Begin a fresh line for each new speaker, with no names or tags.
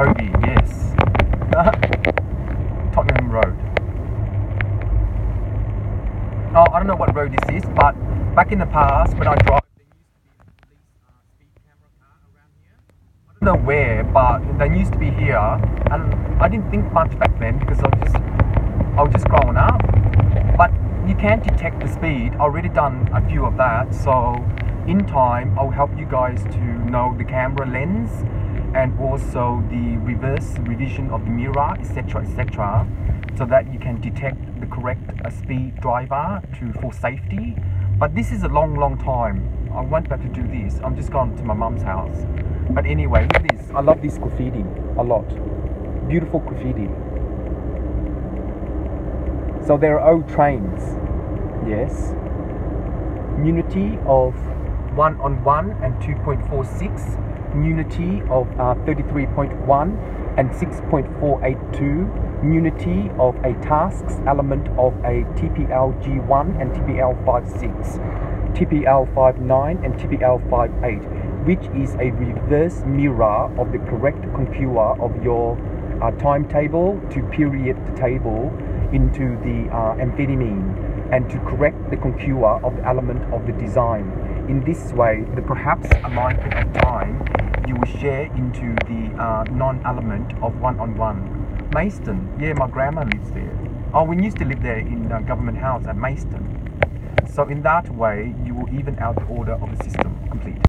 Toby, yes. Tottenham Road. Oh, I don't know what road this is, but back in the past when I drove, there used to be a uh, speed camera car around here. I don't know where, but they used to be here, and I didn't think much back then because I was just, I was just growing up. But you can detect the speed. I've already done a few of that, so in time I'll help you guys to know the camera lens and also the reverse revision of the mirror, etc., etc., so that you can detect the correct uh, speed driver to for safety. But this is a long, long time. I won't be able to do this. I'm just going to my mum's house. But anyway, look at this. I love this graffiti a lot. Beautiful graffiti. So there are old trains. Yes. Unity of 1 on 1 and 2.46. Unity of uh, 33.1 and 6.482. Unity of a tasks element of a TPL G1 and TPL 56. TPL 59 and TPL 58, which is a reverse mirror of the correct computer of your uh, timetable to period the table into the uh, amphetamine and to correct the computer of the element of the design. In this way, the perhaps alignment of time you will share into the uh, non-element of one-on-one. Mayston, yeah, my grandma lives there. Oh, we used to live there in uh, government house at Mayston. So in that way, you will even out the order of the system complete.